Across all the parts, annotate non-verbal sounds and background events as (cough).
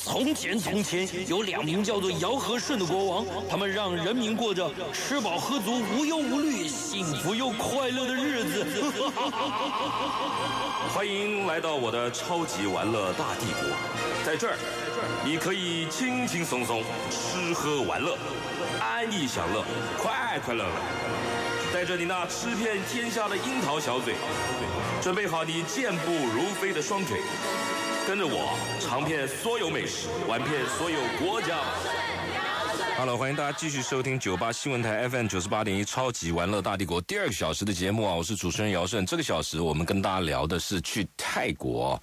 从前，从前有两名叫做尧和舜的国王，他们让人民过着吃饱喝足、无忧无虑、幸福又快乐的日子。(laughs) 欢迎来到我的超级玩乐大帝国，在这儿，你可以轻轻松松吃喝玩乐，安逸享乐，快快乐乐。带着你那吃遍天下的樱桃小嘴，准备好你健步如飞的双腿。跟着我尝遍所有美食，玩遍所有国家。Hello，欢迎大家继续收听九八新闻台 FM 九十八点一超级玩乐大帝国第二个小时的节目啊！我是主持人姚胜。这个小时我们跟大家聊的是去泰国，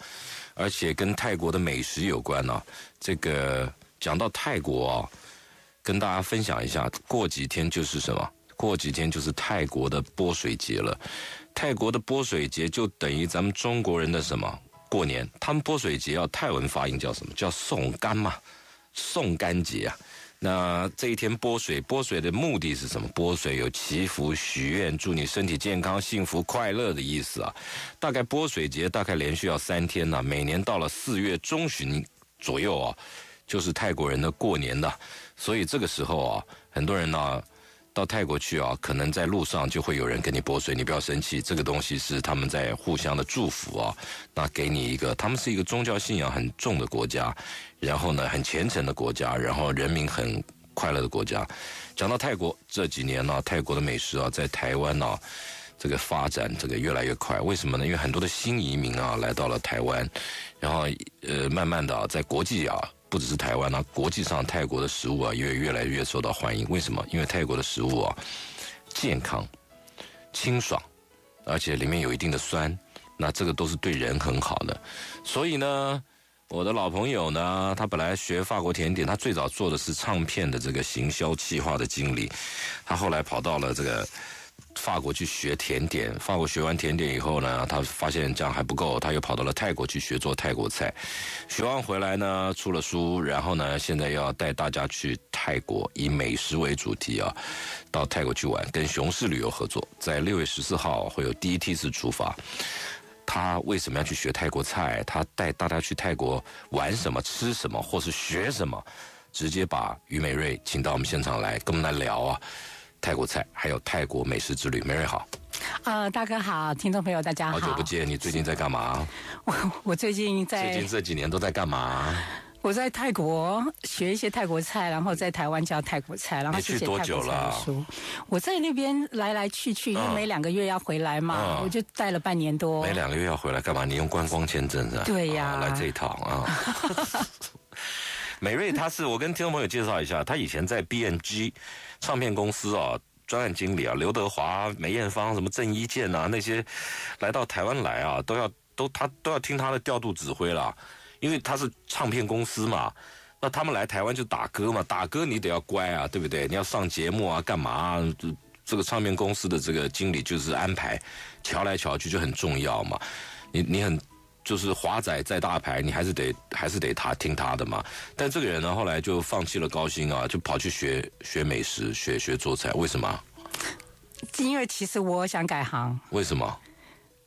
而且跟泰国的美食有关呢。这个讲到泰国啊，跟大家分享一下，过几天就是什么？过几天就是泰国的泼水节了。泰国的泼水节就等于咱们中国人的什么？过年，他们泼水节要泰文发音叫什么？叫送干嘛？送干节啊！那这一天泼水，泼水的目的是什么？泼水有祈福、许愿、祝你身体健康、幸福、快乐的意思啊。大概泼水节大概连续要三天呢，每年到了四月中旬左右啊，就是泰国人的过年的，所以这个时候啊，很多人呢。到泰国去啊，可能在路上就会有人跟你泼水，你不要生气，这个东西是他们在互相的祝福啊。那给你一个，他们是一个宗教信仰很重的国家，然后呢很虔诚的国家，然后人民很快乐的国家。讲到泰国这几年呢，泰国的美食啊，在台湾呢这个发展这个越来越快，为什么呢？因为很多的新移民啊来到了台湾，然后呃慢慢的啊在国际啊。不只是台湾啊，国际上泰国的食物啊，也越来越受到欢迎。为什么？因为泰国的食物啊，健康、清爽，而且里面有一定的酸，那这个都是对人很好的。所以呢，我的老朋友呢，他本来学法国甜点，他最早做的是唱片的这个行销企划的经理，他后来跑到了这个。法国去学甜点，法国学完甜点以后呢，他发现这样还不够，他又跑到了泰国去学做泰国菜。学完回来呢，出了书，然后呢，现在要带大家去泰国，以美食为主题啊，到泰国去玩，跟熊市旅游合作，在六月十四号会有第一梯次出发。他为什么要去学泰国菜？他带大家去泰国玩什么、吃什么，或是学什么？直接把于美瑞请到我们现场来，跟我们来聊啊。泰国菜，还有泰国美食之旅，梅瑞好。呃，大哥好，听众朋友大家好。好久不见，你最近在干嘛？(laughs) 我我最近在最近这几年都在干嘛？我在泰国学一些泰国菜，然后在台湾教泰国菜，然后去多久了？我在那边来来去去，因为每两个月要回来嘛，我就待了半年多。每两个月要回来干嘛？你用观光签证是吧？对呀，来这一套啊。(laughs) 美瑞，他是我跟听众朋友介绍一下，他以前在 B N G 唱片公司啊，专案经理啊，刘德华、梅艳芳、什么郑伊健啊，那些来到台湾来啊，都要都他都要听他的调度指挥了，因为他是唱片公司嘛，那他们来台湾就打歌嘛，打歌你得要乖啊，对不对？你要上节目啊，干嘛？这个唱片公司的这个经理就是安排，瞧来瞧去就很重要嘛，你你很。就是华仔在大牌，你还是得还是得他听他的嘛。但这个人呢，后来就放弃了高薪啊，就跑去学学美食，学学做菜。为什么？因为其实我想改行。为什么？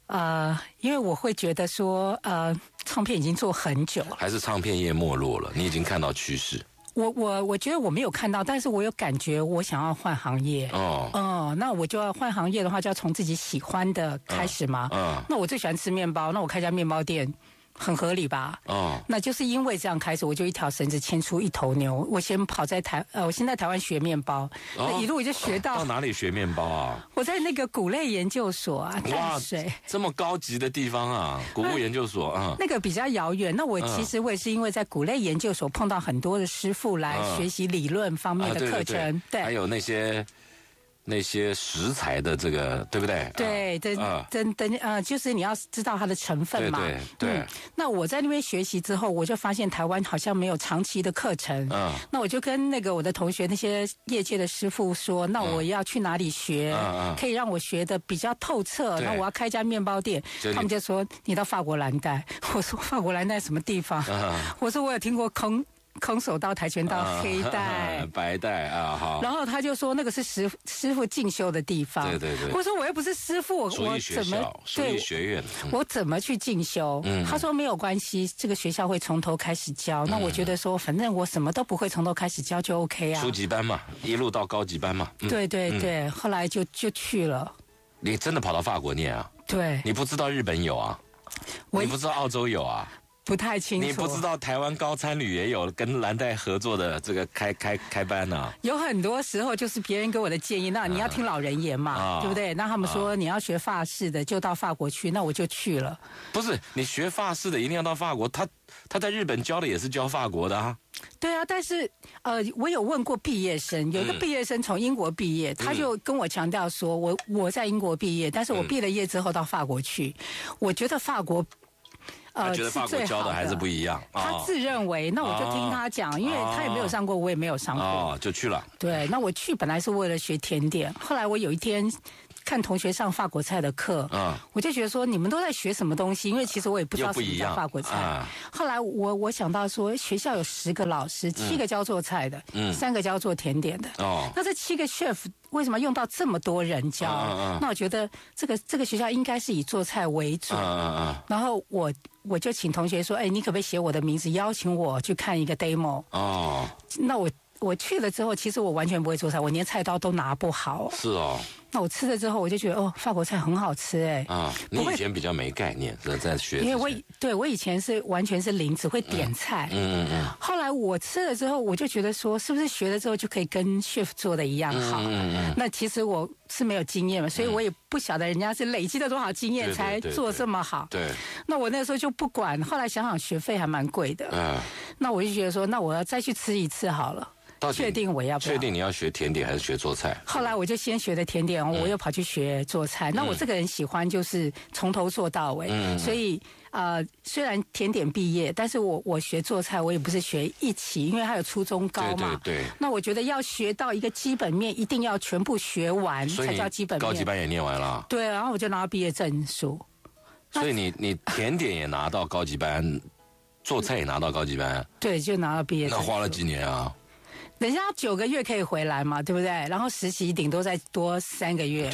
呃，因为我会觉得说，呃，唱片已经做很久了，还是唱片业没落了？你已经看到趋势。我我我觉得我没有看到，但是我有感觉，我想要换行业。哦，哦，那我就要换行业的话，就要从自己喜欢的开始嘛。嗯，那我最喜欢吃面包，那我开家面包店。很合理吧？哦，那就是因为这样开始，我就一条绳子牵出一头牛。我先跑在台，呃，我先在台湾学面包，那一路我就学到到哪里学面包啊？我在那个谷类研究所啊，淡水这么高级的地方啊，谷物研究所啊，那个比较遥远。那我其实我也是因为在谷类研究所碰到很多的师傅来学习理论方面的课程，对，还有那些。那些食材的这个对不对？对，等等等，呃，就是你要知道它的成分嘛。对对。那我在那边学习之后，我就发现台湾好像没有长期的课程。嗯。那我就跟那个我的同学那些业界的师傅说，那我要去哪里学，可以让我学的比较透彻？那我要开家面包店，他们就说你到法国蓝带。我说法国蓝带什么地方？我说我有听过空。空手道、跆拳道黑带、(laughs) 白带啊，好。然后他就说那个是师师傅进修的地方。对对对。我说我又不是师傅，我我怎么对学院？我怎么去进修？他说没有关系，这个学校会从头开始教。那我觉得说，反正我什么都不会，从头开始教就 OK 啊。初级班嘛，一路到高级班嘛。对对对，后来就就去了。你真的跑到法国念啊？对。你不知道日本有啊？你不知道澳洲有啊？不太清楚。你不知道台湾高参旅也有跟蓝带合作的这个开开开班呢？有很多时候就是别人给我的建议，那你要听老人言嘛，对不对？那他们说你要学法式的，就到法国去，那我就去了。不是你学法式的一定要到法国，他他在日本教的也是教法国的啊。对啊，但是呃，我有问过毕业生，有一个毕业生从英国毕业，他就跟我强调说，我我在英国毕业，但是我毕了业之后到法国去，我觉得法国。呃，觉得法国教的还是不一样。他自认为，那我就听他讲，因为他也没有上过，我也没有上过，就去了。对，那我去本来是为了学甜点，后来我有一天看同学上法国菜的课，嗯，我就觉得说你们都在学什么东西？因为其实我也不知道什么叫法国菜。后来我我想到说，学校有十个老师，七个教做菜的，嗯，三个教做甜点的。哦，那这七个 chef 为什么用到这么多人教？那我觉得这个这个学校应该是以做菜为主。然后我。我就请同学说：“哎，你可不可以写我的名字，邀请我去看一个 demo？” 哦，那我我去了之后，其实我完全不会做菜，我连菜刀都拿不好。是哦。那我吃了之后，我就觉得哦，法国菜很好吃哎。啊，你以前比较没概念，在在学。因为我对我以前是完全是零，只会点菜。嗯嗯嗯。后来我吃了之后，我就觉得说，是不是学了之后就可以跟 chef 做的一样好？嗯嗯嗯。那其实我是没有经验嘛，所以我也不晓得人家是累积了多少经验才做这么好。对。那我那时候就不管，后来想想学费还蛮贵的。嗯。那我就觉得说，那我要再去吃一次好了。确定我要确定你要学甜点还是学做菜？后来我就先学的甜点，我又跑去学做菜。那我这个人喜欢就是从头做到尾，嗯所以呃，虽然甜点毕业，但是我我学做菜，我也不是学一起，因为它有初中高嘛。对对。那我觉得要学到一个基本面，一定要全部学完才叫基本面。高级班也念完了。对，然后我就拿到毕业证书。所以你你甜点也拿到高级班，做菜也拿到高级班。对，就拿到毕业。那花了几年啊？人家九个月可以回来嘛，对不对？然后实习顶多再多三个月。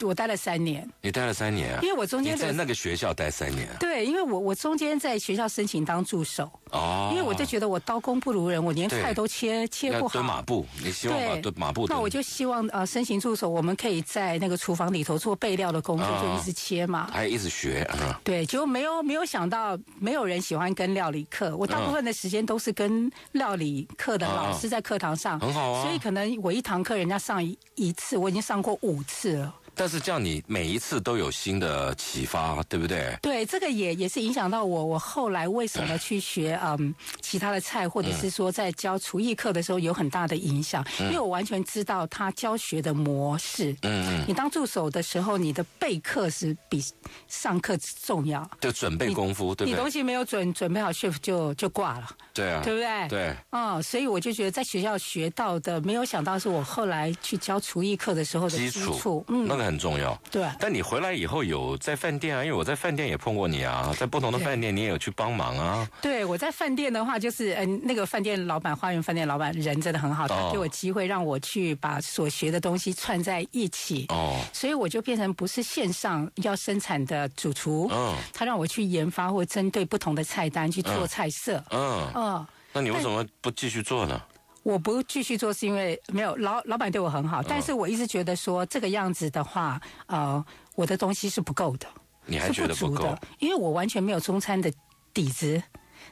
我我待了三年。你待了三年啊？因为我中间在那个学校待三年。对，因为我我中间在学校申请当助手。哦。因为我就觉得我刀工不如人，我连菜都切切不好。蹲马步，你希望蹲马步。那我就希望呃，身形助手，我们可以在那个厨房里头做备料的工作，就一直切嘛。还一直学啊。对，就没有没有想到，没有人喜欢跟料理课。我大部分的时间都是跟料理课的老师在课堂上。很好啊。所以可能我一堂课人家上一一次，我已经上过五次了。但是这样你每一次都有新的启发，对不对？对，这个也也是影响到我。我后来为什么去学嗯其他的菜，或者是说在教厨艺课的时候有很大的影响？因为我完全知道他教学的模式。嗯嗯。你当助手的时候，你的备课是比上课重要。就准备功夫，对不对？你东西没有准准备好，chef 就就挂了。对啊。对不对？对。嗯，所以我就觉得在学校学到的，没有想到是我后来去教厨艺课的时候的基础。嗯，那个。很重要，对。但你回来以后有在饭店啊？因为我在饭店也碰过你啊，在不同的饭店你也有去帮忙啊。对，我在饭店的话，就是嗯，那个饭店老板，花园饭店老板人真的很好，他给我机会让我去把所学的东西串在一起。哦。所以我就变成不是线上要生产的主厨，嗯，他让我去研发或针对不同的菜单去做菜色。嗯。嗯。那你为什么不继续做呢？我不继续做是因为没有老老板对我很好，但是我一直觉得说这个样子的话，呃，我的东西是不够的，你还觉得不够？因为我完全没有中餐的底子。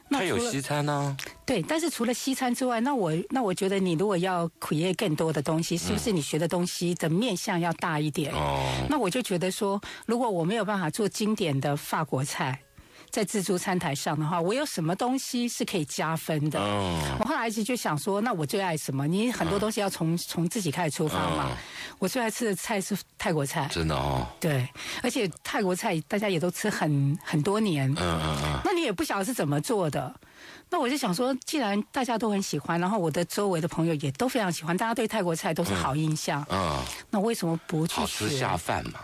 那有西餐呢？对，但是除了西餐之外，那我那我觉得你如果要 create 更多的东西，是不是你学的东西的面向要大一点？哦。那我就觉得说，如果我没有办法做经典的法国菜。在自助餐台上的话，我有什么东西是可以加分的？我后来一直就想说，那我最爱什么？你很多东西要从从自己开始出发嘛。我最爱吃的菜是泰国菜，真的哦。对，而且泰国菜大家也都吃很很多年。嗯嗯嗯。那你也不晓得是怎么做的，那我就想说，既然大家都很喜欢，然后我的周围的朋友也都非常喜欢，大家对泰国菜都是好印象。嗯。那为什么不去好吃下饭嘛？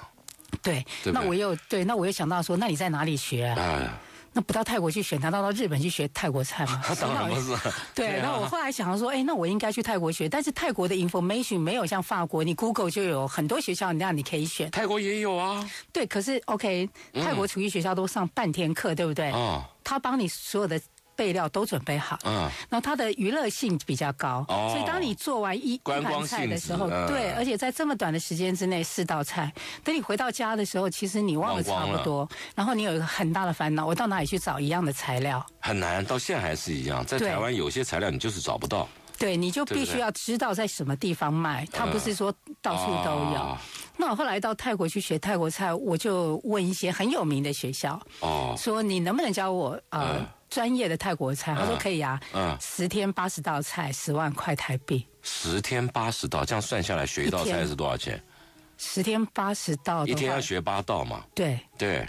对，那我又对，那我又想到说，那你在哪里学？啊？那不到泰国去学，难道到日本去学泰国菜吗？(laughs) 当然不是。(laughs) 对，那我后来想说，哎，那我应该去泰国学，但是泰国的 information 没有像法国，你 Google 就有很多学校那样你可以选。泰国也有啊。对，可是 OK，泰国厨艺学校都上半天课，对不对？哦。他帮你所有的。备料都准备好，嗯，然后它的娱乐性比较高，哦，所以当你做完一一盘菜的时候，对，而且在这么短的时间之内四道菜，等你回到家的时候，其实你忘了。差不多，然后你有一个很大的烦恼，我到哪里去找一样的材料？很难，到现在还是一样，在台湾有些材料你就是找不到，对，你就必须要知道在什么地方卖，它不是说到处都有。那我后来到泰国去学泰国菜，我就问一些很有名的学校，哦，说你能不能教我啊？专业的泰国菜，他说可以啊，嗯，十天八十道菜，十万块台币。十天八十道，这样算下来学一道菜是多少钱？十天八十道，一天要学八道嘛？对对。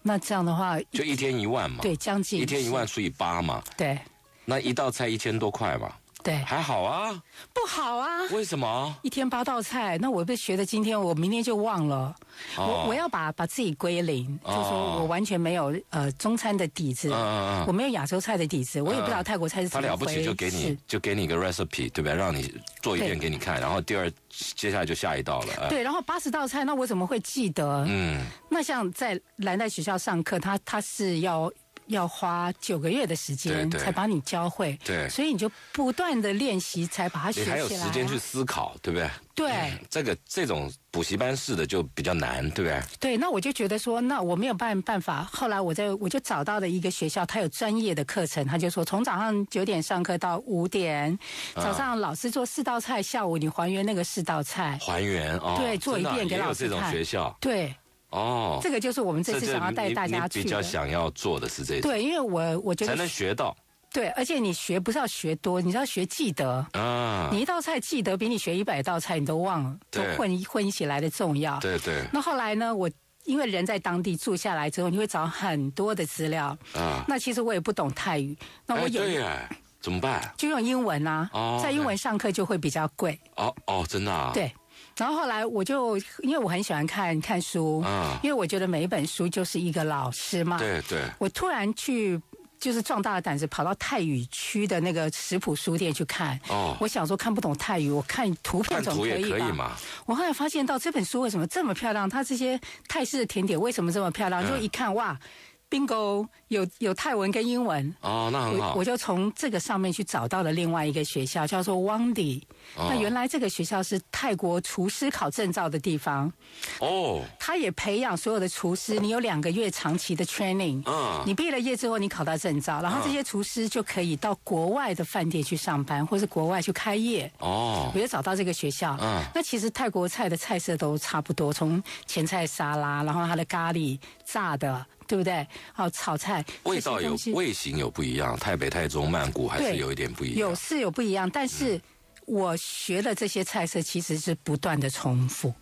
那这样的话，就一天一万嘛？对，将近一天一万除以八嘛？对。那一道菜一千多块嘛？对，还好啊，不好啊？为什么？一天八道菜，那我被学的今天，我明天就忘了。我我要把把自己归零，就说我完全没有呃中餐的底子，我没有亚洲菜的底子，我也不知道泰国菜是怎么他了不起就给你就给你一个 recipe，对不对？让你做一遍给你看，然后第二接下来就下一道了。对，然后八十道菜，那我怎么会记得？嗯，那像在蓝带学校上课，他他是要。要花九个月的时间才把你教会，对，所以你就不断的练习才把它学起来。你还有时间去思考，对不对？对，这个这种补习班式的就比较难，对不对？对，那我就觉得说，那我没有办办法。后来我在我就找到了一个学校，他有专业的课程，他就说从早上九点上课到五点，早上老师做四道菜，下午你还原那个四道菜，还原哦，对，做一遍给老师看。这种学校，对。哦，这个就是我们这次想要带大家去比较想要做的是这种。对，因为我我觉得才能学到。对，而且你学不是要学多，你是要学记得啊。你一道菜记得，比你学一百道菜你都忘了，都混混一起来的重要。对对。那后来呢？我因为人在当地住下来之后，你会找很多的资料啊。那其实我也不懂泰语，那我有怎么办？就用英文啊。哦。在英文上课就会比较贵。哦哦，真的啊。对。然后后来我就因为我很喜欢看看书，嗯，因为我觉得每一本书就是一个老师嘛。对对。我突然去就是壮大的胆子，跑到泰语区的那个食谱书店去看。哦。我想说看不懂泰语，我看图片总可以吧？我后来发现到这本书为什么这么漂亮？它这些泰式的甜点为什么这么漂亮？就一看哇！bingo 有有泰文跟英文哦，那很好。我就从这个上面去找到了另外一个学校，叫做 Wandy。那原来这个学校是泰国厨师考证照的地方哦。他也培养所有的厨师，你有两个月长期的 training。嗯。你毕了业之后，你考到证照，然后这些厨师就可以到国外的饭店去上班，或是国外去开业。哦。我就找到这个学校。嗯。那其实泰国菜的菜色都差不多，从前菜沙拉，然后它的咖喱炸的。对不对？好，炒菜味道有味型有不一样，台北、台中、曼谷还是有一点不一样。有是有不一样，但是我学的这些菜色其实是不断的重复。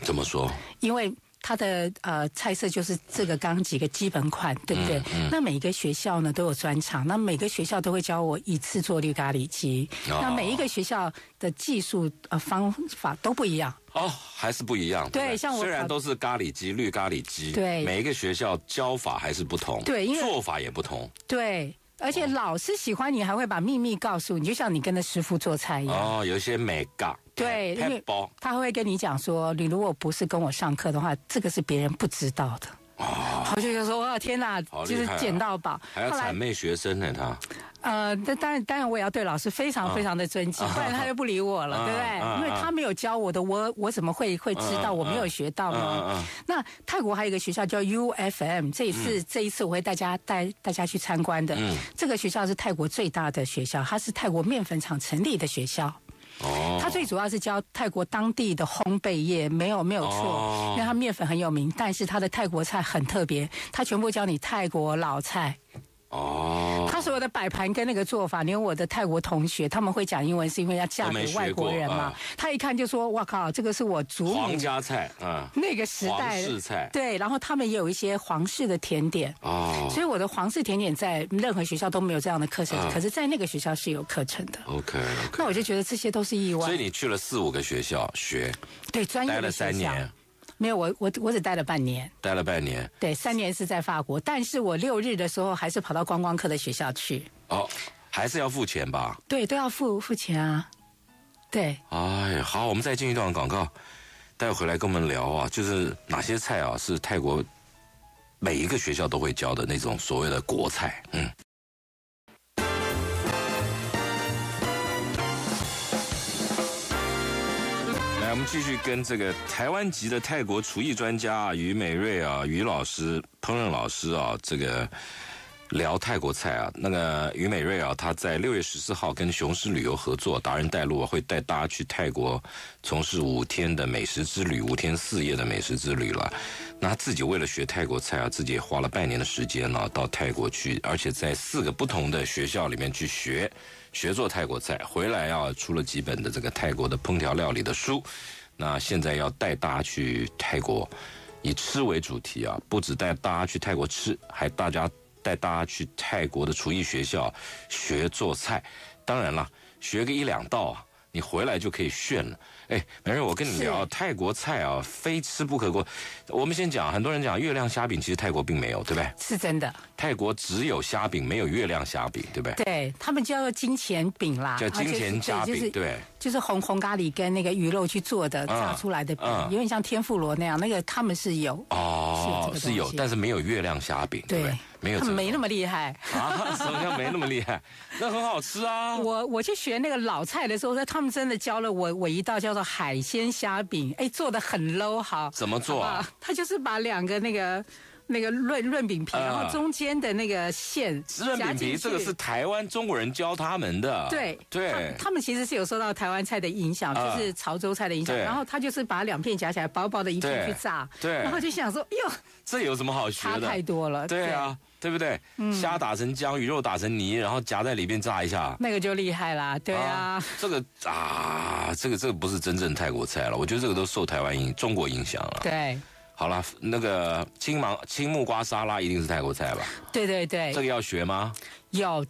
怎么说？因为。它的呃菜色就是这个刚几个基本款，对不对？那每一个学校呢都有专场，那每个学校都会教我一次做绿咖喱鸡。那每一个学校的技术呃方法都不一样。哦，还是不一样。对，像我虽然都是咖喱鸡、绿咖喱鸡，对，每一个学校教法还是不同，对，因为做法也不同。对。而且老师喜欢你，还会把秘密告诉你，就像你跟着师傅做菜一样。哦，有一些美感。对，因为他会跟你讲说，你如果不是跟我上课的话，这个是别人不知道的。哦，好就说哇天哪，就是捡到宝，还要谄媚学生呢他。呃，那当然当然我也要对老师非常非常的尊敬，不然他就不理我了，对不对？因为他没有教我的，我我怎么会会知道我没有学到呢？那泰国还有一个学校叫 UFM，这一次这一次我会大家带大家去参观的。这个学校是泰国最大的学校，它是泰国面粉厂成立的学校。哦，它最主要是教泰国当地的烘焙业，没有没有错，因为它面粉很有名，但是它的泰国菜很特别，它全部教你泰国老菜。哦，他所有的摆盘跟那个做法，连我的泰国同学他们会讲英文，是因为要嫁给外国人嘛？他一看就说：“哇靠，这个是我祖皇家菜啊，那个时代皇室菜。”对，然后他们也有一些皇室的甜点哦，所以我的皇室甜点在任何学校都没有这样的课程，可是在那个学校是有课程的。OK，那我就觉得这些都是意外。所以你去了四五个学校学，对，专业待了三年。没有，我我我只待了半年。待了半年。对，三年是在法国，但是我六日的时候还是跑到观光科的学校去。哦，还是要付钱吧？对，都要付付钱啊。对。哎，好，我们再进一段广告，待会回来跟我们聊啊，就是哪些菜啊是泰国每一个学校都会教的那种所谓的国菜，嗯。我们继续跟这个台湾籍的泰国厨艺专家于美瑞啊，于老师，烹饪老师啊，这个聊泰国菜啊。那个于美瑞啊，他在六月十四号跟雄狮旅游合作，达人带路，会带大家去泰国从事五天的美食之旅，五天四夜的美食之旅了。那他自己为了学泰国菜啊，自己也花了半年的时间呢，到泰国去，而且在四个不同的学校里面去学。学做泰国菜回来啊，出了几本的这个泰国的烹调料理的书。那现在要带大家去泰国，以吃为主题啊，不止带大家去泰国吃，还大家带大家去泰国的厨艺学校学做菜。当然了，学个一两道啊。你回来就可以炫了，哎，没事，我跟你聊泰国菜啊，非吃不可过。我们先讲，很多人讲月亮虾饼，其实泰国并没有，对不对？是真的。泰国只有虾饼，没有月亮虾饼，对不对？对他们叫做金钱饼啦，叫金钱虾饼，对，就是红红咖喱跟那个鱼肉去做的炸出来的饼，有点像天妇罗那样。那个他们是有哦，是有，但是没有月亮虾饼，对。没有，没那么厉害啊！什么叫没那么厉害？(laughs) 那很好吃啊！我我去学那个老菜的时候，他们真的教了我我一道叫做海鲜虾饼，哎，做的很 low 好。怎么做啊？他就是把两个那个。那个润润饼皮，然后中间的那个馅润饼皮，这个是台湾中国人教他们的。对对，他们其实是有受到台湾菜的影响，就是潮州菜的影响。然后他就是把两片夹起来，薄薄的一片去炸。对。然后就想说，哟，这有什么好学的？差太多了。对啊，对不对？虾打成浆，鱼肉打成泥，然后夹在里面炸一下，那个就厉害啦。对啊。这个啊，这个这个不是真正泰国菜了，我觉得这个都受台湾影中国影响了。对。好了，那个青芒青木瓜沙拉一定是泰国菜吧？对对对，这个要学吗？有。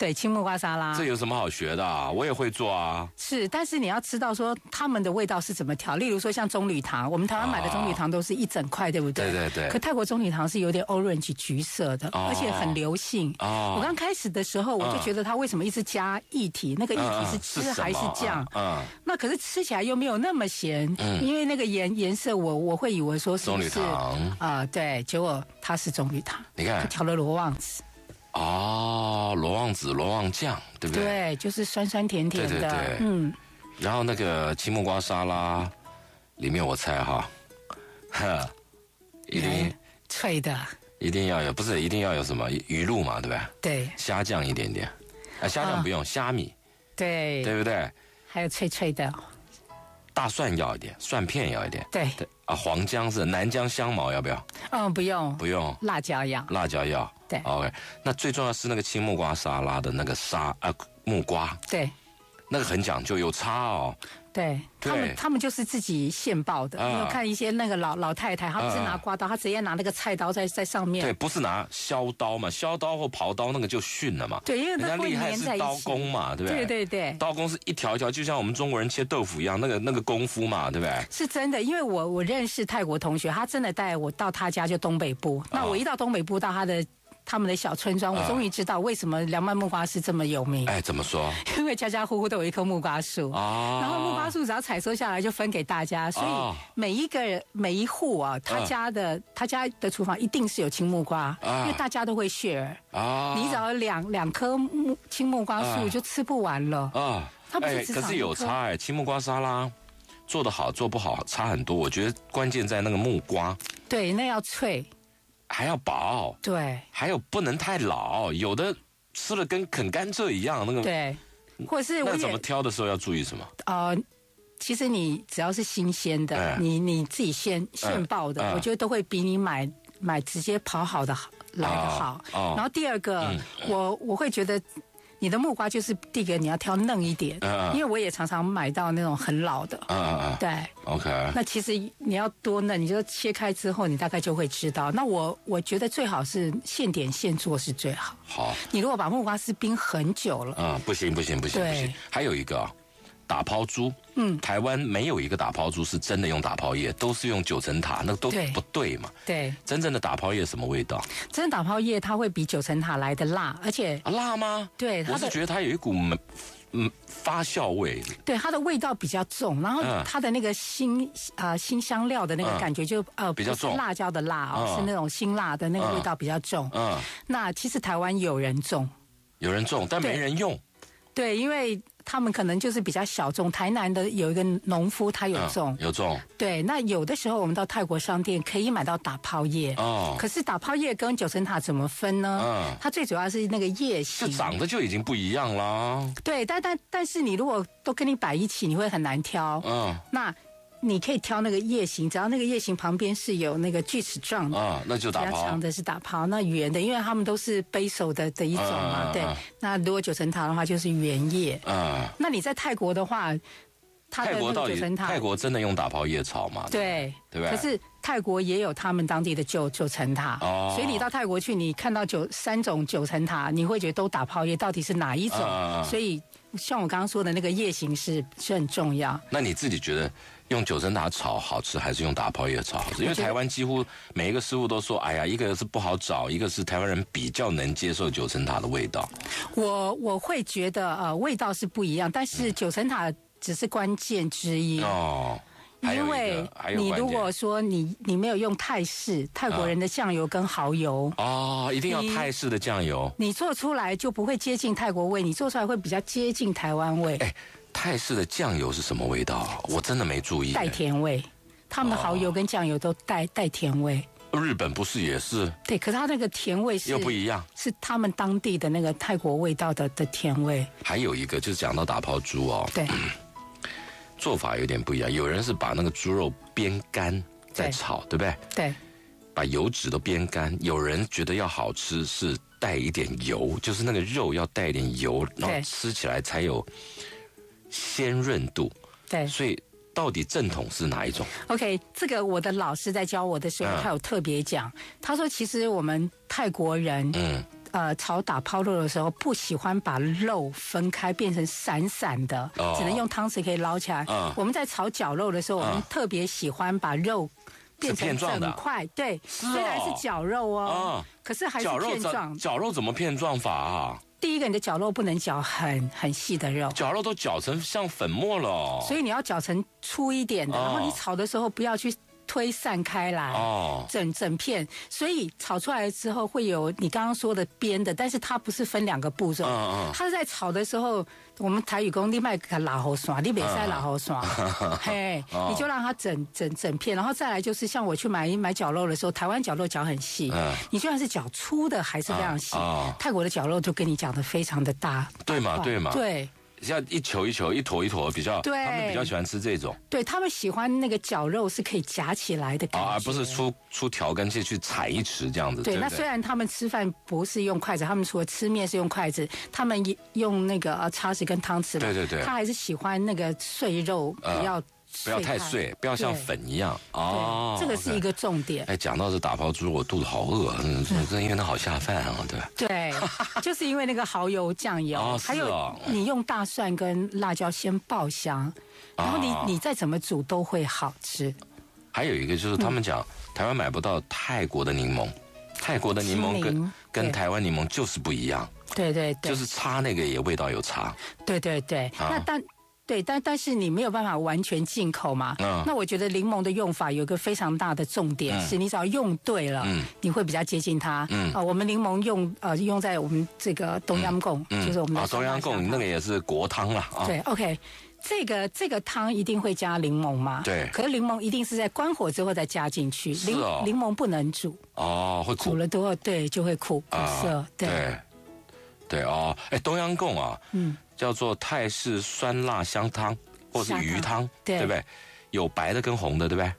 对青木瓜沙拉，这有什么好学的啊？我也会做啊。是，但是你要知道说他们的味道是怎么调。例如说像棕榈糖，我们台湾买的棕榈糖都是一整块，对不对？对对对。可泰国棕榈糖是有点 orange 橘色的，而且很流性。哦。我刚开始的时候我就觉得它为什么一直加液体？那个液体是吃还是酱？嗯。那可是吃起来又没有那么咸，因为那个颜颜色我我会以为说是棕榈糖啊，对，结果它是棕榈糖。你看，调了罗旺子。哦，罗旺子、罗旺酱，对不对？对，就是酸酸甜甜的。对对对，嗯。然后那个青木瓜沙拉，里面我猜哈，(laughs) 哈，一定脆的，一定要有，不是一定要有什么鱼露嘛，对吧对？对。虾酱一点点，啊，虾酱不用，虾米。对。对不对？还有脆脆的。大蒜要一点，蒜片要一点。对。对啊，黄姜是南姜香茅要不要？嗯，不用。不用。辣椒要。辣椒要。对，OK，那最重要是那个青木瓜沙拉的那个沙啊木瓜，对，那个很讲究，有差哦。对，他们他们就是自己现爆的。你有看一些那个老老太太，她不是拿刮刀，她直接拿那个菜刀在在上面。对，不是拿削刀嘛，削刀或刨刀那个就逊了嘛。对，因为人家厉害是刀工嘛，对不对？对对对，刀工是一条一条，就像我们中国人切豆腐一样，那个那个功夫嘛，对不对？是真的，因为我我认识泰国同学，他真的带我到他家就东北部。那我一到东北部，到他的。他们的小村庄，我终于知道为什么凉拌木瓜是这么有名。哎，怎么说？(laughs) 因为家家户户都有一棵木瓜树，然后木瓜树只要采收下来就分给大家，所以每一个每一户啊，他家的他家的厨房一定是有青木瓜，因为大家都会 share。啊，你只要两两棵木青木瓜树就吃不完了。啊，哎，可是有差哎，青木瓜沙拉做的好做不好差很多，我觉得关键在那个木瓜。对，那要脆。还要薄，对，还有不能太老，有的吃了跟啃甘蔗一样，那个对，或者是那怎么挑的时候要注意什么？呃，其实你只要是新鲜的，你你自己现现爆的，我觉得都会比你买买直接刨好的来的好。然后第二个，我我会觉得。你的木瓜就是第一个你要挑嫩一点，因为我也常常买到那种很老的。对。OK。那其实你要多嫩，你就切开之后，你大概就会知道。那我我觉得最好是现点现做是最好。好。你如果把木瓜丝冰很久了。嗯，不行不行不行不行。还有一个，打抛猪，嗯，台湾没有一个打抛猪是真的用打抛液，都是用九层塔，那都不对嘛。对，真正的打抛液什么味道？真的打抛液它会比九层塔来的辣，而且辣吗？对，我是觉得它有一股嗯发酵味。对，它的味道比较重，然后它的那个辛啊新香料的那个感觉就呃比较重，辣椒的辣哦，是那种辛辣的那个味道比较重。嗯，那其实台湾有人种，有人种，但没人用。对，因为。他们可能就是比较小众。台南的有一个农夫，他有种，有种。对，那有的时候我们到泰国商店可以买到打泡叶。哦。可是打泡叶跟九层塔怎么分呢？嗯。它最主要是那个叶形。就长得就已经不一样啦。对，但但但是你如果都跟你摆一起，你会很难挑。嗯。那。你可以挑那个叶形，只要那个叶形旁边是有那个锯齿状的啊，那就打抛。比较长的是打抛，那圆的，因为他们都是背手的的一种嘛，对。那如果九层塔的话，就是圆叶。啊。那你在泰国的话，泰国到底泰国真的用打抛叶炒吗？对，对吧？可是泰国也有他们当地的九九层塔，哦。所以你到泰国去，你看到九三种九层塔，你会觉得都打泡叶，到底是哪一种？所以像我刚刚说的那个叶形是是很重要。那你自己觉得？用九层塔炒好吃，还是用打泡叶炒好吃？因为台湾几乎每一个师傅都说：“哎呀，一个是不好找，一个是台湾人比较能接受九层塔的味道。”我我会觉得呃，味道是不一样，但是九层塔只是关键之一哦。因为你如果说你你没有用泰式泰国人的酱油跟蚝油哦，一定要泰式的酱油，你做出来就不会接近泰国味，你做出来会比较接近台湾味。泰式的酱油是什么味道？我真的没注意。带甜味，他们的蚝油跟酱油都带带甜味。日本不是也是？对，可是它那个甜味是又不一样，是他们当地的那个泰国味道的的甜味。还有一个就是讲到打泡猪哦，对，(clears throat) 做法有点不一样。有人是把那个猪肉煸干再炒，对不对？对，把油脂都煸干。有人觉得要好吃是带一点油，就是那个肉要带一点油，然后吃起来才有。鲜润度，对，所以到底正统是哪一种？OK，这个我的老师在教我的时候，他有特别讲，他说其实我们泰国人，嗯，呃，炒打抛肉的时候不喜欢把肉分开变成散散的，只能用汤匙可以捞起来。我们在炒绞肉的时候，我们特别喜欢把肉变成整块，对，虽然是绞肉哦，可是还是片状。绞肉怎么片状法啊？第一个，你的绞肉不能绞很很细的肉，绞肉都绞成像粉末了，所以你要绞成粗一点的，然后你炒的时候不要去。推散开来，哦，整整片，所以炒出来之后会有你刚刚说的边的，但是它不是分两个步骤，嗯嗯，它在炒的时候，我们台语讲你卖个老好刷，你别再老好刷，(laughs) 嘿，你就让它整整整片，然后再来就是像我去买买绞肉的时候，台湾绞肉绞很细，嗯，你就算是绞粗的还是非常细，泰国的绞肉就跟你讲的非常的大，对嘛对嘛，对。像一球一球、一坨一坨比较，对，他们比较喜欢吃这种。对他们喜欢那个绞肉是可以夹起来的感觉，而不是出出条根去去踩一匙这样子。对，那虽然他们吃饭不是用筷子，他们除了吃面是用筷子，他们用那个呃叉子跟汤匙。对对对，他还是喜欢那个碎肉不要。不要太碎，不要像粉一样哦。这个是一个重点。哎，讲到这打包猪，我肚子好饿，嗯，这因为它好下饭啊，对。对，(laughs) 就是因为那个蚝油、酱油，还有你用大蒜跟辣椒先爆香，然后你你再怎么煮都会好吃。还有一个就是他们讲台湾买不到泰国的柠檬，泰国的柠檬跟跟台湾柠檬就是不一样。对对对，就是差那个也味道有差。对对对，那但。对，但但是你没有办法完全进口嘛。嗯。那我觉得柠檬的用法有一个非常大的重点，是你只要用对了，你会比较接近它。嗯。啊，我们柠檬用呃用在我们这个东阳贡，就是我们的。啊，东阳贡那个也是国汤了啊。对，OK，这个这个汤一定会加柠檬嘛？对。可是柠檬一定是在关火之后再加进去，柠柠檬不能煮。哦，会苦。煮了多对就会苦苦涩。对。对哦，哎，东阳贡啊。嗯。叫做泰式酸辣香汤，或是鱼汤，对不对？有白的跟红的，对不对？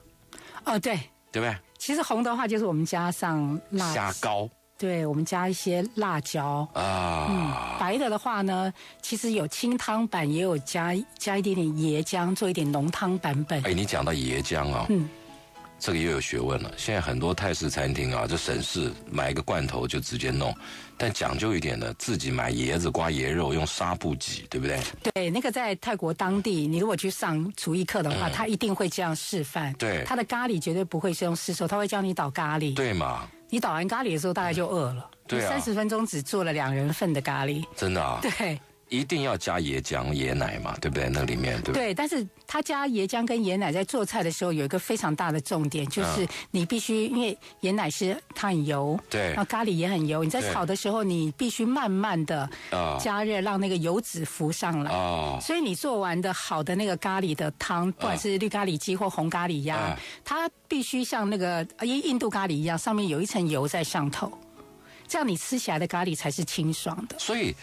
哦，对，对不对？其实红的话就是我们加上辣虾膏，对，我们加一些辣椒啊。嗯，白的的话呢，其实有清汤版，也有加加一点点椰浆，做一点浓汤版本。哎，你讲到椰浆啊，嗯，这个又有学问了。现在很多泰式餐厅啊，就省事，买一个罐头就直接弄。但讲究一点的，自己买椰子、刮椰肉，用纱布挤，对不对？对，那个在泰国当地，你如果去上厨艺课的话，他一定会这样示范。对，他的咖喱绝对不会是用湿手，他会教你倒咖喱。对嘛？你倒完咖喱的时候，大概就饿了。对啊，三十分钟只做了两人份的咖喱。真的啊？对。一定要加椰浆、椰奶嘛，对不对？那里面对。对，但是他加椰浆跟椰奶在做菜的时候有一个非常大的重点，就是你必须因为椰奶是它很油，对，然后咖喱也很油，你在炒的时候你必须慢慢的加热，让那个油脂浮上来。哦。所以你做完的好的那个咖喱的汤，不管是绿咖喱鸡或红咖喱鸭，它必须像那个印印度咖喱一样，上面有一层油在上头，这样你吃起来的咖喱才是清爽的。所以。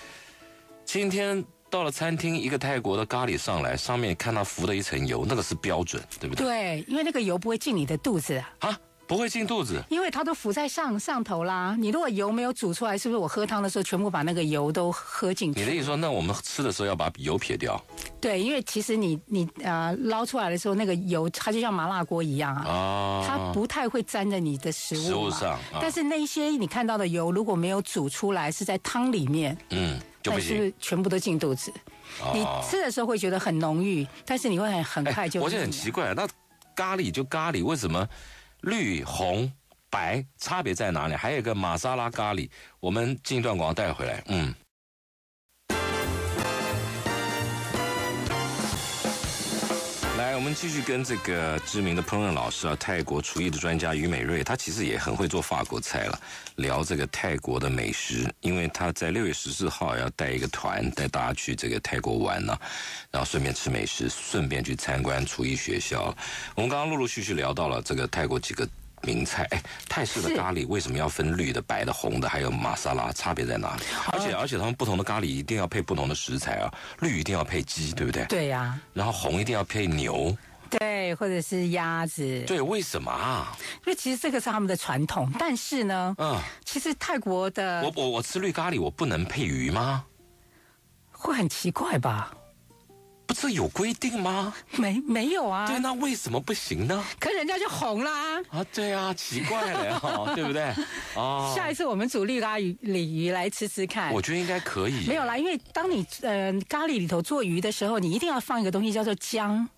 今天到了餐厅，一个泰国的咖喱上来，上面看到浮的一层油，那个是标准，对不对？对，因为那个油不会进你的肚子啊。啊。不会进肚子，因为它都浮在上上头啦。你如果油没有煮出来，是不是我喝汤的时候全部把那个油都喝进去？你的意思说，那我们吃的时候要把油撇掉？对，因为其实你你呃捞出来的时候，那个油它就像麻辣锅一样啊，它不太会沾着你的食物食物上。但是那些你看到的油，如果没有煮出来，是在汤里面，嗯，就不行，全部都进肚子。你吃的时候会觉得很浓郁，但是你会很很快就。我觉得很奇怪，那咖喱就咖喱，为什么？绿、红、白差别在哪里？还有一个玛莎拉咖喱，我们进一段广告带回来。嗯，我们继续跟这个知名的烹饪老师啊，泰国厨艺的专家于美瑞，他其实也很会做法国菜了。聊这个泰国的美食，因为他在六月十四号要带一个团带大家去这个泰国玩呢，然后顺便吃美食，顺便去参观厨艺学校。我们刚刚陆陆续续聊到了这个泰国几个名菜，哎，泰式的咖喱为什么要分绿的、白的、红的，还有玛莎拉，差别在哪里？而且而且他们不同的咖喱一定要配不同的食材啊，绿一定要配鸡，对不对？对呀。然后红一定要配牛。对，或者是鸭子。对，为什么啊？因为其实这个是他们的传统，但是呢，嗯，其实泰国的，我我我吃绿咖喱，我不能配鱼吗？会很奇怪吧？不是有规定吗？没没有啊？对，那为什么不行呢？可人家就红啦！啊，对啊，奇怪了 (laughs) 哈，对不对？哦，下一次我们煮绿咖鱼鲤鱼来吃吃看。我觉得应该可以。没有啦，因为当你呃咖喱里头做鱼的时候，你一定要放一个东西叫做姜。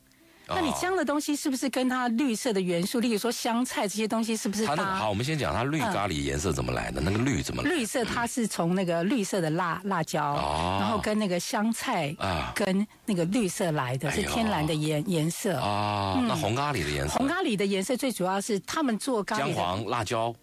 那你姜的东西是不是跟它绿色的元素，例如说香菜这些东西，是不是它那个？好，我们先讲它绿咖喱颜色怎么来的，那个绿怎么？绿色它是从那个绿色的辣辣椒，然后跟那个香菜啊，跟那个绿色来的，是天然的颜颜色啊。那红咖喱的颜色？红咖喱的颜色最主要是他们做咖喱姜黄辣椒。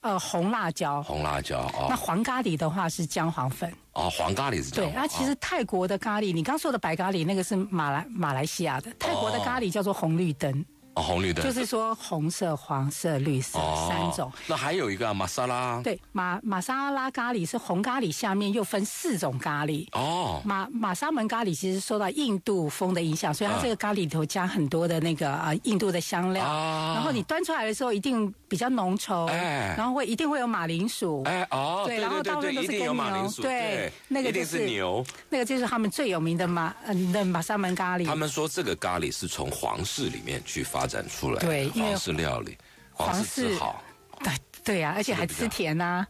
呃，红辣椒，红辣椒哦。那黄咖喱的话是姜黄粉哦，黄咖喱是对。那其实泰国的咖喱，你刚说的白咖喱那个是马来马来西亚的，泰国的咖喱叫做红绿灯。哦，红绿灯就是说红色、黄色、绿色三种。那还有一个玛莎拉。对，玛玛莎拉咖喱是红咖喱，下面又分四种咖喱。哦。玛玛莎门咖喱其实受到印度风的影响，所以它这个咖喱里头加很多的那个啊印度的香料。然后你端出来的时候一定比较浓稠。哎。然后会一定会有马铃薯。哎哦。对，然后大部分都是跟牛。对。那个就是牛。那个就是他们最有名的马嗯的玛莎门咖喱。他们说这个咖喱是从皇室里面去发。发展出来，对，皇室料理，皇室好，对对呀，而且还吃甜呐。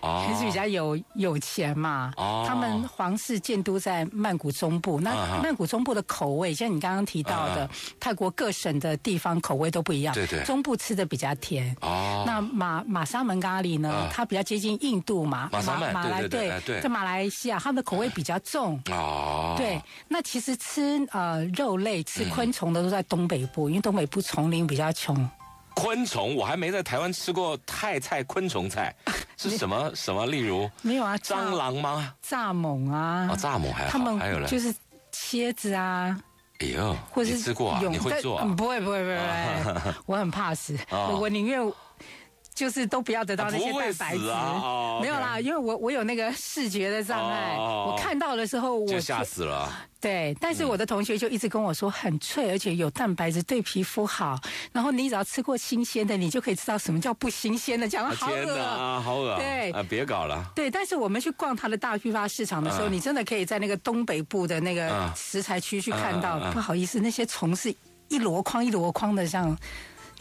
还是比较有有钱嘛，他们皇室建都在曼谷中部。那曼谷中部的口味，像你刚刚提到的，泰国各省的地方口味都不一样。对对，中部吃的比较甜。哦，那马马沙门咖喱呢？它比较接近印度嘛。马沙门，对对对，在马来西亚，他们的口味比较重。哦，对。那其实吃呃肉类、吃昆虫的都在东北部，因为东北部丛林比较穷。昆虫，我还没在台湾吃过泰菜昆虫菜，(laughs) 是什么什么？例如没有啊？蟑螂吗？蚱蜢啊？哦，蚱蜢还好，他们还有呢就是蝎子啊。哎呦，或是吃过啊？你会做？啊不会不会不会，我很怕死，我宁愿。就是都不要得到那些蛋白质，没有啦，因为我我有那个视觉的障碍，我看到的时候我就吓死了。对，但是我的同学就一直跟我说很脆，而且有蛋白质，对皮肤好。然后你只要吃过新鲜的，你就可以知道什么叫不新鲜的。讲的好恶啊，好恶！对啊，别搞了。对，但是我们去逛它的大批发市场的时候，你真的可以在那个东北部的那个食材区去看到。不好意思，那些虫是一箩筐一箩筐的，像。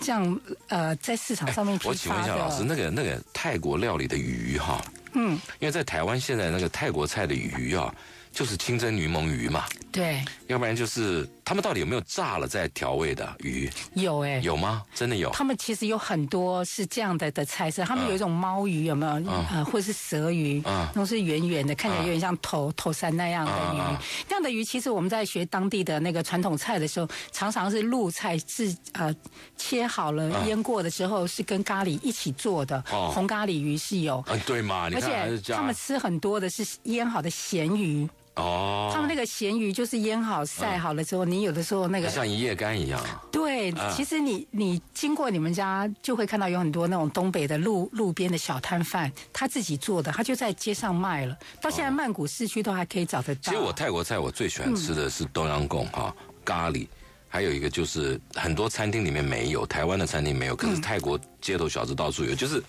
这样呃在市场上面批发的。我请问一下老师，那个那个泰国料理的鱼哈，嗯，因为在台湾现在那个泰国菜的鱼啊。就是清蒸柠檬鱼嘛，对，要不然就是他们到底有没有炸了再调味的鱼？有哎，有吗？真的有。他们其实有很多是这样的的菜色，他们有一种猫鱼，有没有？呃，或者是蛇鱼，都是圆圆的，看起来有点像头头山那样的鱼。这样的鱼其实我们在学当地的那个传统菜的时候，常常是露菜是呃切好了腌过的时候是跟咖喱一起做的。红咖喱鱼是有，对嘛？而且他们吃很多的是腌好的咸鱼。哦，他们那个咸鱼就是腌好晒好了之后，你有的时候那个像一夜干一样。对，其实你你经过你们家就会看到有很多那种东北的路路边的小摊贩，他自己做的，他就在街上卖了。到现在曼谷市区都还可以找得到。其实我泰国菜我最喜欢吃的是东阳贡哈咖喱，还有一个就是很多餐厅里面没有，台湾的餐厅没有，可是泰国街头小吃到处有，就是。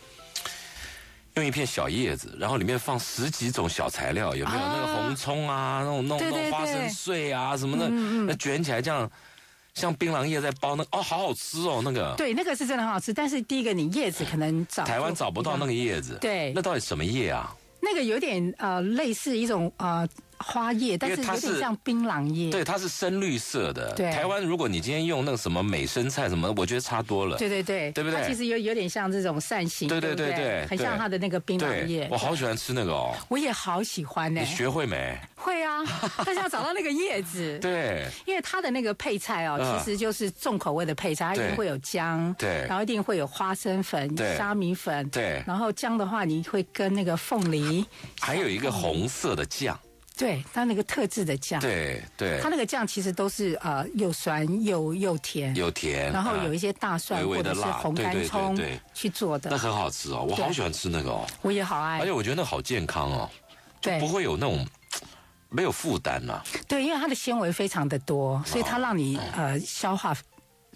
用一片小叶子，然后里面放十几种小材料，有没有那个红葱啊，那种弄弄花生碎啊什么的，那卷起来这样，像槟榔叶在包那哦，好好吃哦，那个。对，那个是真的很好吃，但是第一个你叶子可能找台湾找不到那个叶子，对，那到底什么叶啊？那个有点呃类似一种呃。花叶，但是有点像槟榔叶。对，它是深绿色的。对，台湾如果你今天用那个什么美生菜什么，我觉得差多了。对对对，对不对？它其实有有点像这种扇形。对对对对，很像它的那个槟榔叶。我好喜欢吃那个哦。我也好喜欢呢。你学会没？会啊，(laughs) 但是要找到那个叶子。(laughs) 对。因为它的那个配菜哦，其实就是重口味的配菜，它一定会有姜，对，然后一定会有花生粉、沙米粉，对，然后姜的话，你会跟那个凤梨，还有一个红色的酱。对，它那个特制的酱，对对，它那个酱其实都是呃又酸又又甜，又甜，然后有一些大蒜或者是红干葱去做的，那很好吃哦，我好喜欢吃那个哦，我也好爱，而且我觉得那好健康哦，就不会有那种 (tsk) 没有负担呐。对，因为它的纤维非常的多，所以它让你呃消化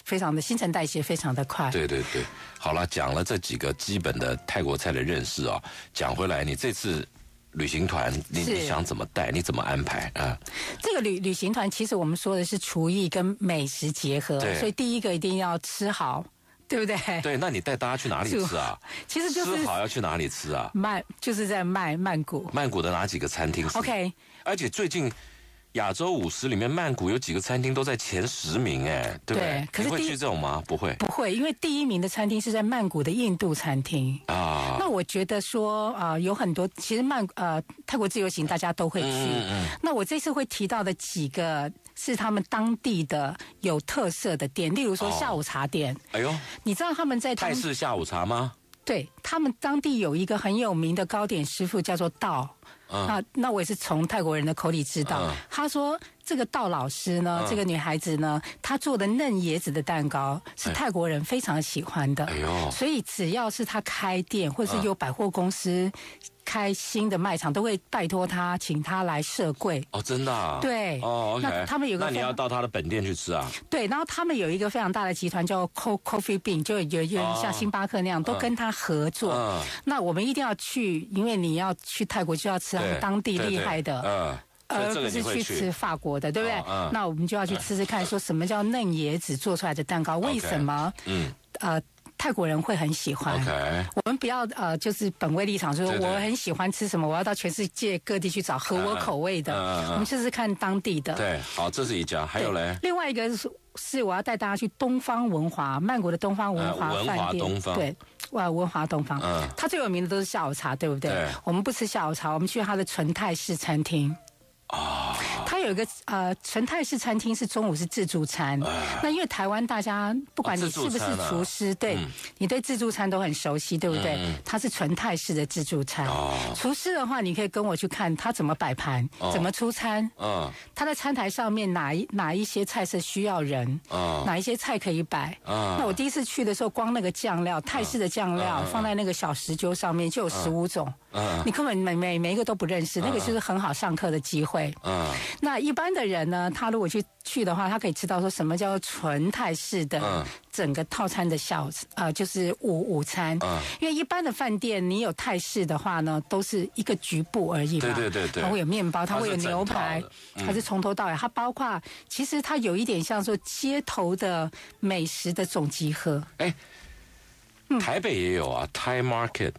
非常的新陈代谢非常的快。对对对，好了，讲了这几个基本的泰国菜的认识啊，讲回来，你这次。旅行团，你你想怎么带？你怎么安排啊？这个旅旅行团其实我们说的是厨艺跟美食结合，所以第一个一定要吃好，对不对？对，那你带大家去哪里吃啊？(laughs) 其实就是吃好要去哪里吃啊？曼就是在曼曼谷，曼谷的哪几个餐厅？OK，而且最近。亚洲五十里面，曼谷有几个餐厅都在前十名，哎，对不对？可是会去这种吗？不会，不会，因为第一名的餐厅是在曼谷的印度餐厅啊。那我觉得说啊，有很多其实曼呃泰国自由行大家都会去。嗯嗯。那我这次会提到的几个是他们当地的有特色的店，例如说下午茶店。哎呦，你知道他们在泰式下午茶吗？对他们当地有一个很有名的糕点师傅，叫做道。那那我也是从泰国人的口里知道，他说这个道老师呢，这个女孩子呢，她做的嫩椰子的蛋糕是泰国人非常喜欢的，哎呦。所以只要是她开店或是有百货公司。开新的卖场都会拜托他，请他来设柜。哦，真的对。哦。那他们有个，那你要到他的本店去吃啊？对，然后他们有一个非常大的集团叫 Co Coffee Bean，就有有像星巴克那样，都跟他合作。那我们一定要去，因为你要去泰国就要吃他们当地厉害的，嗯，而不是去吃法国的，对不对？那我们就要去吃吃看，说什么叫嫩椰子做出来的蛋糕？为什么？嗯，呃。泰国人会很喜欢。我们不要呃，就是本位立场，说我很喜欢吃什么，我要到全世界各地去找合我口味的。我们就是看当地的。对，好，这是一家，还有嘞。另外一个是是我要带大家去东方文华，曼谷的东方文华饭店。对，哇，文华东方。嗯。它最有名的都是下午茶，对不对？对。我们不吃下午茶，我们去它的纯泰式餐厅。啊，它有一个呃，纯泰式餐厅是中午是自助餐。那因为台湾大家不管你是不是厨师，对你对自助餐都很熟悉，对不对？它是纯泰式的自助餐。厨师的话，你可以跟我去看他怎么摆盘，怎么出餐。嗯，他在餐台上面哪一哪一些菜是需要人，哪一些菜可以摆。那我第一次去的时候，光那个酱料，泰式的酱料放在那个小石臼上面就有十五种。嗯，你根本每每每一个都不认识，那个就是很好上课的机会。嗯，那一般的人呢，他如果去去的话，他可以知道说什么叫纯泰式的整个套餐的小呃，就是午午餐。嗯，因为一般的饭店你有泰式的话呢，都是一个局部而已嘛。对对对对，它会有面包，它会有牛排，它是从头到尾，它包括其实它有一点像说街头的美食的总集合。哎。台北也有啊，Thai Market，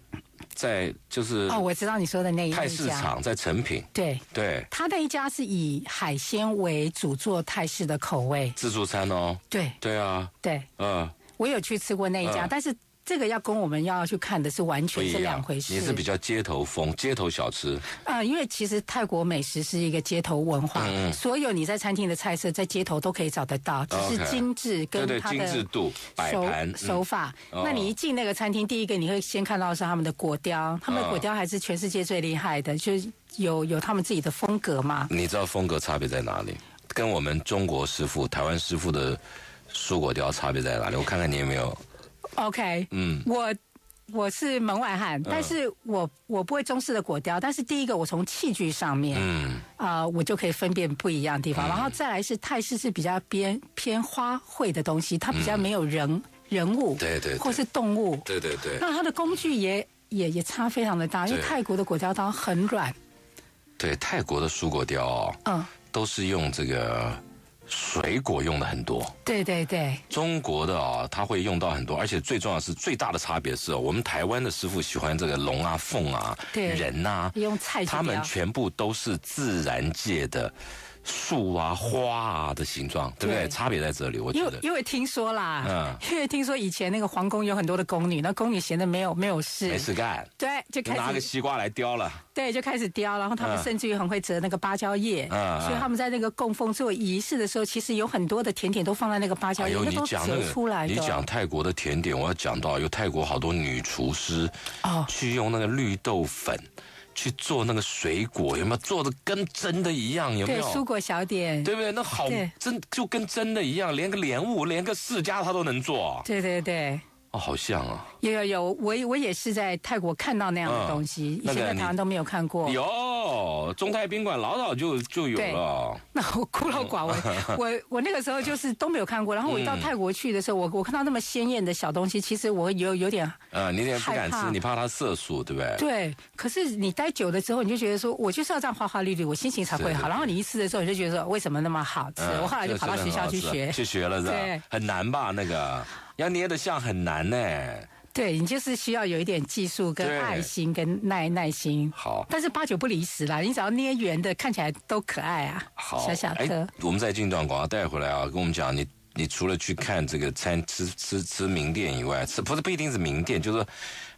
在就是哦，我知道你说的那一泰市场在成品，对对，他那一家是以海鲜为主做泰式的口味。自助餐哦，对。对啊，对，嗯，我有去吃过那一家，但是。这个要跟我们要去看的是完全是两回事。你是比较街头风，街头小吃。啊，因为其实泰国美食是一个街头文化，所有你在餐厅的菜色在街头都可以找得到，只是精致跟它的精致度、摆盘手法。那你一进那个餐厅，第一个你会先看到是他们的果雕，他们的果雕还是全世界最厉害的，就是有有他们自己的风格嘛。你知道风格差别在哪里？跟我们中国师傅、台湾师傅的蔬果雕差别在哪里？我看看你有没有。OK，嗯，我我是门外汉，但是我我不会中式的果雕，但是第一个我从器具上面，嗯，啊，我就可以分辨不一样的地方，然后再来是泰式是比较偏偏花卉的东西，它比较没有人人物，对对，或是动物，对对对，那它的工具也也也差非常的大，因为泰国的果雕刀很软，对，泰国的蔬果雕，嗯，都是用这个。水果用的很多，对对对。中国的啊，他会用到很多，而且最重要是最大的差别是，我们台湾的师傅喜欢这个龙啊、凤啊、人呐，用菜他们全部都是自然界的。树啊，花啊的形状，对不对？差别在这里，我觉得。因为听说啦，嗯，因为听说以前那个皇宫有很多的宫女，那宫女闲的没有没有事，没事干，对，就开始拿个西瓜来雕了。对，就开始雕，然后他们甚至于很会折那个芭蕉叶，嗯，所以他们在那个供奉做仪式的时候，其实有很多的甜点都放在那个芭蕉叶，那都折出来的。你讲泰国的甜点，我要讲到有泰国好多女厨师哦，去用那个绿豆粉。去做那个水果，有没有做的跟真的一样？有没有？对，蔬果小点，对不对？那好，真就跟真的一样，连个莲雾，连个释迦，他都能做。对对对。好像啊，有有有，我我也是在泰国看到那样的东西，以前在台湾都没有看过。有中泰宾馆老早就就有了。(laughs) 那我孤陋寡闻，我我那个时候就是都没有看过。然后我一到泰国去的时候，我我看到那么鲜艳的小东西，其实我有有点呃，你有点不敢吃，你怕它色素，对不对？对。可是你待久了之后，你就觉得说，我就是要这样花花绿绿，我心情才会好。然后你一吃的时候，你就觉得说，为什么那么好吃？我后来就跑到学校去学，去学了是吧？对，很难吧那个？要捏的像很难呢。对你就是需要有一点技术、跟爱心、跟耐耐心。好，但是八九不离十啦。你只要捏圆的，看起来都可爱啊。好，小小颗。我们再进段广告带回来啊，跟我们讲，你你除了去看这个餐吃吃吃名店以外，吃不是不一定是名店，就是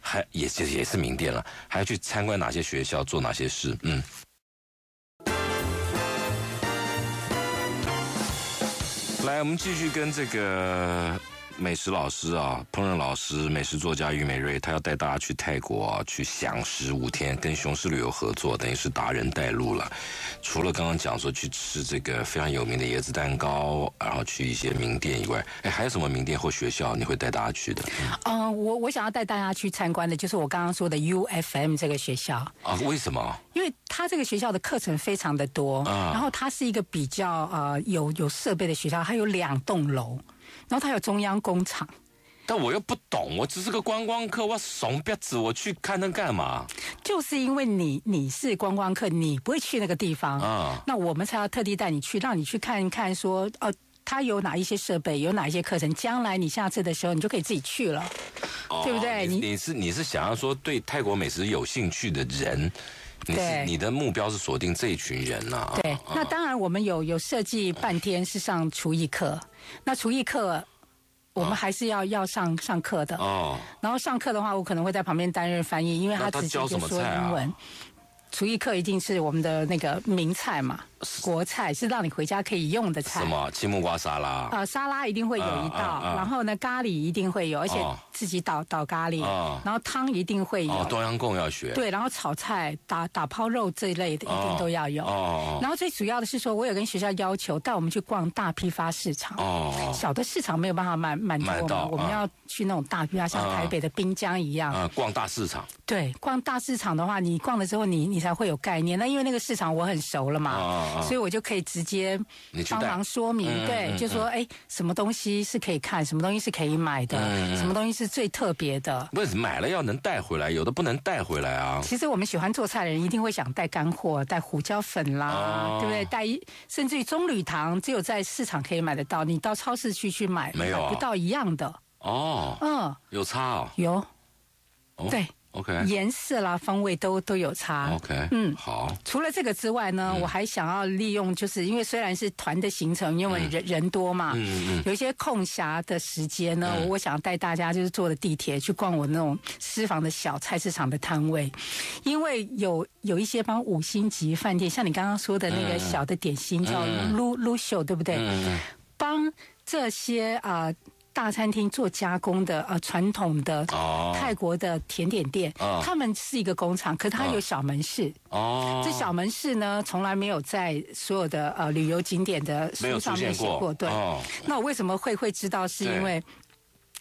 还也也也是名店了，还要去参观哪些学校，做哪些事？嗯。来，我们继续跟这个。美食老师啊，烹饪老师，美食作家于美瑞，他要带大家去泰国啊，去享食五天，跟雄狮旅游合作，等于是达人带路了。除了刚刚讲说去吃这个非常有名的椰子蛋糕，然后去一些名店以外，哎，还有什么名店或学校你会带大家去的？嗯，我我想要带大家去参观的就是我刚刚说的 U F M 这个学校啊。为什么？因为他这个学校的课程非常的多，然后它是一个比较呃有有设备的学校，它有两栋楼。然后它有中央工厂，但我又不懂，我只是个观光客，我怂别子，我去看那干嘛？就是因为你你是观光客，你不会去那个地方啊，那我们才要特地带你去，让你去看一看，说哦，它有哪一些设备，有哪一些课程，将来你下次的时候，你就可以自己去了，对不对？你你是你是想要说对泰国美食有兴趣的人，你是你的目标是锁定这一群人呐？对，那当然我们有有设计半天是上厨艺课。那厨艺课，我们还是要要上上课的哦。然后上课的话，我可能会在旁边担任翻译，因为他直接就说英文。厨艺课一定是我们的那个名菜嘛。国菜，是让你回家可以用的菜。什么青木瓜沙拉？呃，沙拉一定会有一道，然后呢，咖喱一定会有，而且自己倒倒咖喱，然后汤一定会有。东阳贡要学。对，然后炒菜、打打泡肉这一类的，一定都要有。哦。然后最主要的是说，我有跟学校要求带我们去逛大批发市场。哦。小的市场没有办法满满足我们，我们要去那种大批发，像台北的滨江一样。啊，逛大市场。对，逛大市场的话，你逛了之后，你你才会有概念。那因为那个市场我很熟了嘛，所以我就可以直接帮忙说明。对，就说哎，什么东西是可以看，什么东西是可以买的，什么东西是最特别的。不是买了要能带回来，有的不能带回来啊。其实我们喜欢做菜的人一定会想带干货，带胡椒粉啦，对不对？带甚至于棕榈糖，只有在市场可以买得到，你到超市去去买，没有不到一样的。哦，嗯，有差哦，有，对。OK，颜色啦、风味都都有差。OK，嗯，好。除了这个之外呢，我还想要利用，就是因为虽然是团的行程，因为人人多嘛，嗯嗯，有一些空暇的时间呢，我想带大家就是坐的地铁去逛我那种私房的小菜市场的摊位，因为有有一些帮五星级饭店，像你刚刚说的那个小的点心叫 Lu Lu 秀，对不对？帮这些啊。大餐厅做加工的呃传统的泰国的甜点店，他们是一个工厂，可是它有小门市。哦，这小门市呢，从来没有在所有的呃旅游景点的书上面写过。对，那我为什么会会知道？是因为。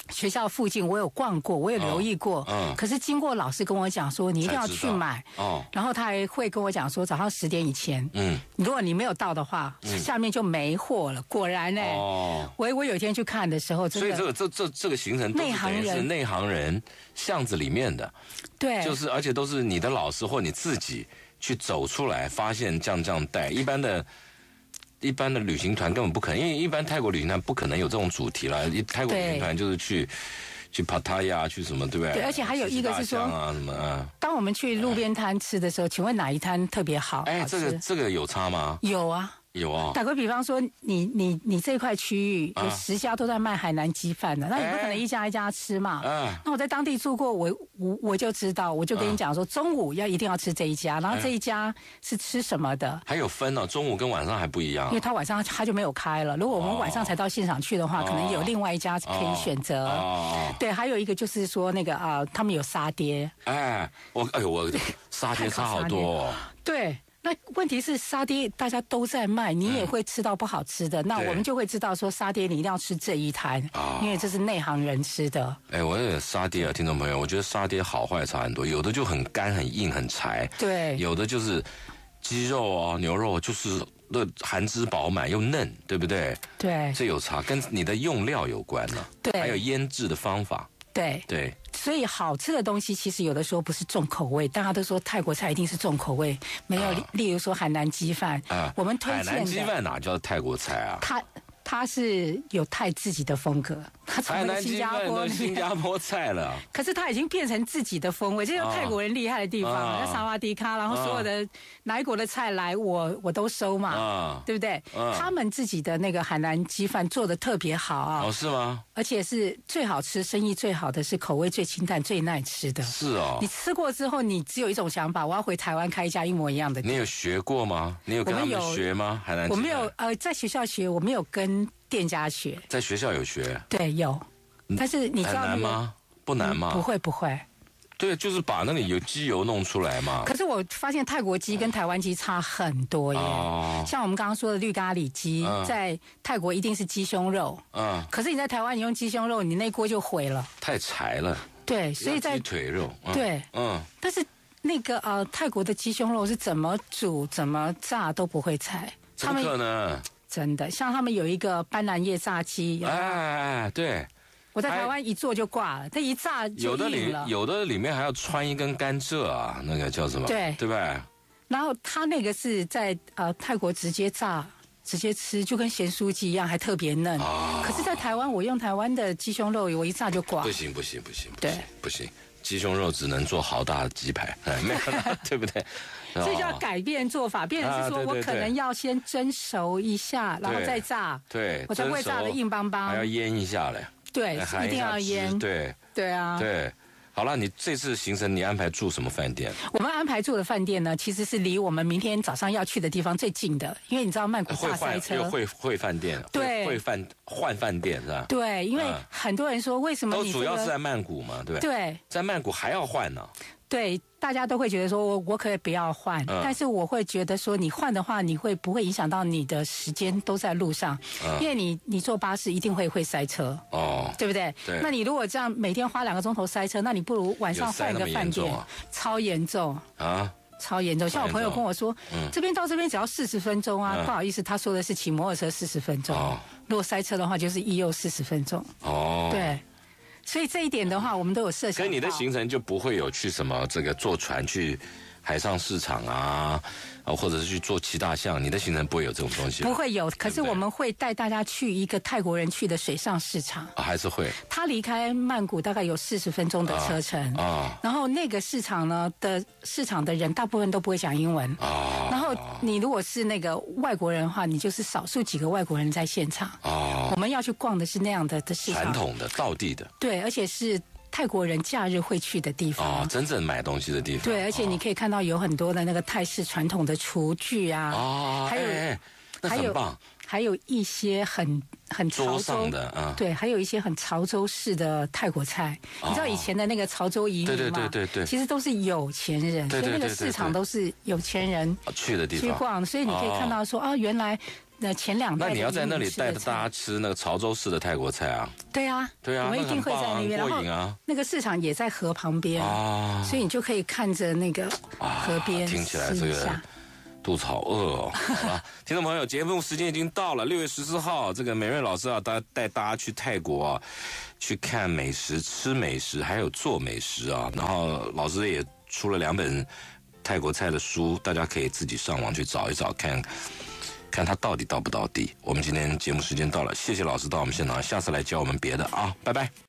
学校附近我有逛过，我有留意过。嗯。可是经过老师跟我讲说，你一定要去买。哦。然后他还会跟我讲说，早上十点以前。嗯。如果你没有到的话，下面就没货了。果然呢。哦。我我有一天去看的时候，所以这个这这这个行程内行人内行人巷子里面的。对。就是而且都是你的老师或你自己去走出来，发现这样这样带一般的。一般的旅行团根本不可能，因为一般泰国旅行团不可能有这种主题了。泰国旅行团就是去去帕塔呀，去什么，对不对？对，而且还有一个是说啊什么啊。当我们去路边摊吃的时候，请问哪一摊特别好？哎，这个这个有差吗？有啊。有啊，打个比方说，你你你这块区域有十家都在卖海南鸡饭的，那你不可能一家一家吃嘛。嗯。那我在当地住过，我我我就知道，我就跟你讲说，中午要一定要吃这一家，然后这一家是吃什么的。还有分哦，中午跟晚上还不一样。因为他晚上他就没有开了，如果我们晚上才到现场去的话，可能有另外一家可以选择。哦。对，还有一个就是说那个啊，他们有沙爹。哎，我哎呦我沙爹差好多。对。那问题是沙爹大家都在卖，你也会吃到不好吃的。那我们就会知道说沙爹你一定要吃这一摊，因为这是内行人吃的。哎，我也沙爹啊，听众朋友，我觉得沙爹好坏差很多，有的就很干、很硬、很柴，对；有的就是鸡肉啊、牛肉，就是那含汁饱满又嫩，对不对？对，这有差，跟你的用料有关呢。对，还有腌制的方法。对对，所以好吃的东西其实有的时候不是重口味，大家都说泰国菜一定是重口味，没有。例如说海南鸡饭啊，我们推荐海南鸡饭哪叫泰国菜啊？它它是有太自己的风格。海南新加坡新加坡菜了，(laughs) 可是他已经变成自己的风味，这是泰国人厉害的地方。那萨瓦迪卡，然后所有的哪一国的菜来，我我都收嘛，对不对？他们自己的那个海南鸡饭做的特别好啊，哦是吗？而且是最好吃，生意最好的是口味最清淡、最耐吃的。是哦，你吃过之后，你只有一种想法，我要回台湾开一家一模一样的。你有学过吗？你有跟他们学吗？海南我没有，呃，在学校学，我没有跟。店家学，在学校有学，对，有，但是你知道难吗？不难吗？不会，不会。对，就是把那里有机油弄出来嘛。可是我发现泰国鸡跟台湾鸡差很多耶。哦。像我们刚刚说的绿咖喱鸡，在泰国一定是鸡胸肉。嗯。可是你在台湾，你用鸡胸肉，你那锅就毁了。太柴了。对，所以在鸡腿肉。对。嗯。但是那个呃，泰国的鸡胸肉是怎么煮、怎么炸都不会柴。他们可能？真的，像他们有一个斑斓叶炸鸡，哎哎，对，我在台湾一做就挂了，它一炸就有的里有的里面还要穿一根甘蔗啊，那个叫什么？对，对吧？然后他那个是在呃泰国直接炸，直接吃，就跟咸酥鸡一样，还特别嫩。可是，在台湾我用台湾的鸡胸肉，我一炸就挂。不行不行不行，不行，不行。鸡胸肉只能做好大的鸡排，没有，(laughs) 对不对？所以就要改变做法，变成是说我可能要先蒸熟一下，然后再炸，对，我才不会炸的硬邦邦，还要腌一下嘞，对，一定要腌，对，对啊，对，好了，你这次行程你安排住什么饭店？我们安排住的饭店呢，其实是离我们明天早上要去的地方最近的，因为你知道曼谷大塞车，会会饭店，对，会饭换饭店是吧？对，因为很多人说为什么都主要是在曼谷嘛，对？对，在曼谷还要换呢。对，大家都会觉得说，我我可以不要换，但是我会觉得说，你换的话，你会不会影响到你的时间都在路上？因为你你坐巴士一定会会塞车，哦，对不对？对。那你如果这样每天花两个钟头塞车，那你不如晚上换一个饭店，超严重。啊，超严重。像我朋友跟我说，这边到这边只要四十分钟啊，不好意思，他说的是骑摩托车四十分钟，如果塞车的话就是一又四十分钟，哦，对。所以这一点的话，我们都有设想。所以你的行程就不会有去什么这个坐船去海上市场啊。啊，或者是去做骑大象，你的行程不会有这种东西。不会有，可是我们会带大家去一个泰国人去的水上市场。啊，还是会。他离开曼谷大概有四十分钟的车程。啊。然后那个市场呢的市场的人大部分都不会讲英文。啊。然后你如果是那个外国人的话，你就是少数几个外国人在现场。啊。我们要去逛的是那样的的市场。传统的、道地的。对，而且是。泰国人假日会去的地方哦，真正买东西的地方。对，而且你可以看到有很多的那个泰式传统的厨具啊，哦，还有，还有，还有一些很很潮州的啊，对，还有一些很潮州式的泰国菜。你知道以前的那个潮州移民吗？对对对对，其实都是有钱人，所以那个市场都是有钱人去的地方去逛，所以你可以看到说啊，原来。那前两代，那你要在那里带着大家吃那个潮州式的泰国菜啊？对啊，对啊，我们一定会在那边，然后那个市场也在河旁边啊，所以你就可以看着那个河边。听起来这个肚子好饿哦。好了，(laughs) 听众朋友，节目时间已经到了，六月十四号，这个美瑞老师啊，带带大家去泰国啊，去看美食、吃美食，还有做美食啊。然后老师也出了两本泰国菜的书，大家可以自己上网去找一找看。看他到底到不到底。我们今天节目时间到了，谢谢老师到我们现场，下次来教我们别的啊，拜拜。